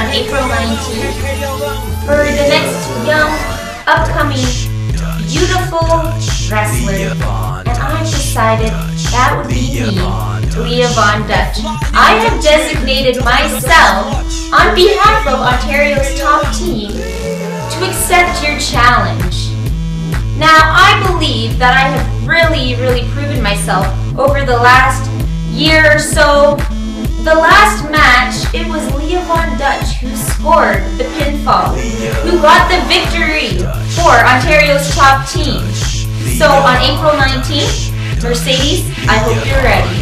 on April 19th for the next young, upcoming, beautiful wrestler. And I decided that would be me, Leah Von Dutch. I have designated myself on behalf of Ontario's top team to accept your challenge. Now, I believe that I have really, really proven myself over the last year or so. Von Dutch who scored the pinfall, who got the victory for Ontario's top team. So on April 19th, Mercedes, I hope you're ready.